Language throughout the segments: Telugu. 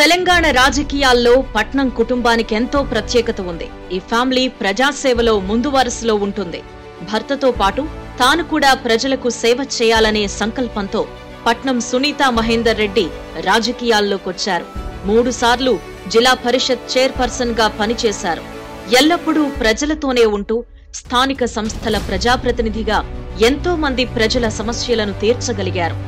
తెలంగాణ రాజకీయాల్లో పట్నం కుటుంబానికి ఎంతో ప్రత్యేకత ఉంది. ఈ ఫ్యామిలీ ప్రజాసేవలో ముందు వరుసలో ఉంటుంది. భర్తతో పాటు తాను కూడా ప్రజలకు సేవ చేయాలనే సంకల్పంతో పట్నం సునీత మహేందర్ రెడ్డి రాజకీయాల్లోకొచ్చారు మూడు సార్లు జిల్లా పరిషత్ చైర్పర్సన్గా పనిచేశారు. ఎల్లప్పుడూ ప్రజలతోనే ఉంటూ స్థానిక సంస్థల ప్రజాప్రతినిధిగా ఎంతో మంది ప్రజల సమస్యలను తీర్చగలిగారు.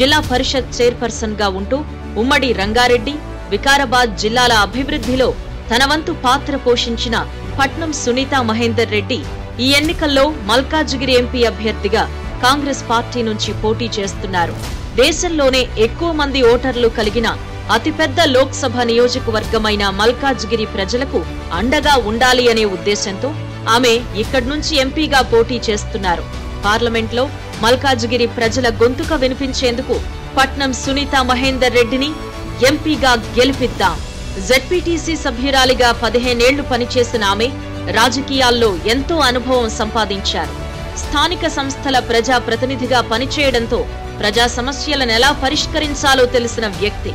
జిల్లా పరిషత్ చైర్పర్సన్గా ఉంటూ ఉమ్మడి రంగారెడ్డి వికారాబాద్ జిల్లాల అభివృద్ధిలో తనవంతు పాత్ర పోషించిన పట్నం సునీత మహేందర్ రెడ్డి ఈ ఎన్నికల్లో మల్కాజ్గిరి ఎంపీ అభ్యర్థిగా కాంగ్రెస్ పార్టీ నుంచి పోటీ చేస్తున్నారు. దేశంలోనే ఎక్కువ మంది ఓటర్లు కలిగిన అతిపెద్ద లోక్సభ నియోజకవర్గమైన మల్కాజ్గిరి ప్రజలకు అండగా ఉండాలి అనే ఉద్దేశంతో ఆమె ఇక్కడి నుంచి ఎంపీగా పోటీ చేస్తున్నారు. పార్లమెంట్లో మల్కాజ్గిరి ప్రజల గొంతుక వినిపించేందుకు పట్నం సునీత మహేందర్ రెడ్డిని ఎంపీగా గెలిపిద్దాం. జెడ్పీటీసీ సభ్యురాలిగా పదిహేనేళ్ళు పనిచేసిన ఆమె రాజకీయాల్లో ఎంతో అనుభవం సంపాదించారు. స్థానిక సంస్థల ప్రజా ప్రతినిధిగా పనిచేయడంతో ప్రజా సమస్యలను ఎలా పరిష్కరించాలో తెలిసిన వ్యక్తి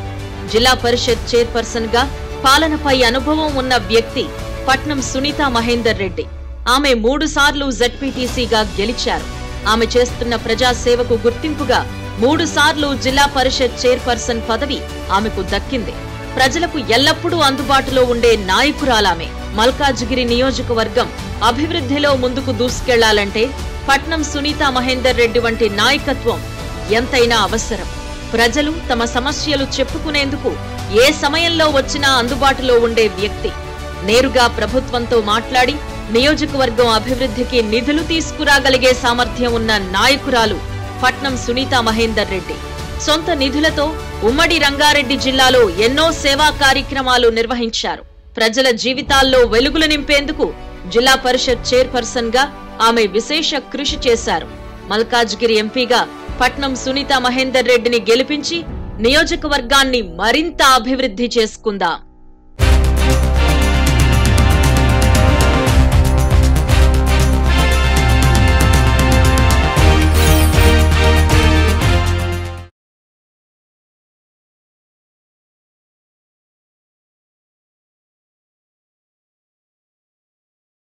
జిల్లా పరిషత్ చైర్పర్సన్గా పాలనపై అనుభవం ఉన్న వ్యక్తి పట్నం సునీత మహేందర్ రెడ్డి. ఆమె మూడు సార్లు జెడ్పీటీసీగా గెలిచారు. ఆమె చేస్తున్న ప్రజా సేవకు గుర్తింపుగా మూడుసార్లు జిల్లా పరిషత్ చైర్పర్సన్ పదవి ఆమెకు దక్కింది. ప్రజలకు ఎల్లప్పుడూ అందుబాటులో ఉండే నాయకురాలామె. మల్కాజ్గిరి నియోజకవర్గం అభివృద్ధిలో ముందుకు దూసుకెళ్ళాలంటే పట్నం సునీత మహేందర్ రెడ్డి వంటి నాయకత్వం ఎంతైనా అవసరం. ప్రజలు తమ సమస్యలు చెప్పుకునేందుకు ఏ సమయంలో వచ్చినా అందుబాటులో ఉండే వ్యక్తి. నేరుగా ప్రభుత్వంతో మాట్లాడి నియోజకవర్గం అభివృద్ధికి నిధులు తీసుకురాగలిగే సామర్థ్యం ఉన్న నాయకురాలు పట్నం సునీత మహేందర్ రెడ్డి. సొంత నిధులతో ఉమ్మడి రంగారెడ్డి జిల్లాలో ఎన్నో సేవా కార్యక్రమాలు నిర్వహించారు. ప్రజల జీవితాల్లో వెలుగులు నింపేందుకు జిల్లా పరిషత్ చైర్పర్సన్గా ఆమె విశేష కృషి చేశారు. మల్కాజ్గిరి ఎంపీగా పట్నం సునీత మహేందర్ రెడ్డిని గెలిపించి నియోజకవర్గాన్ని మరింత అభివృద్ధి చేసుకుందాం.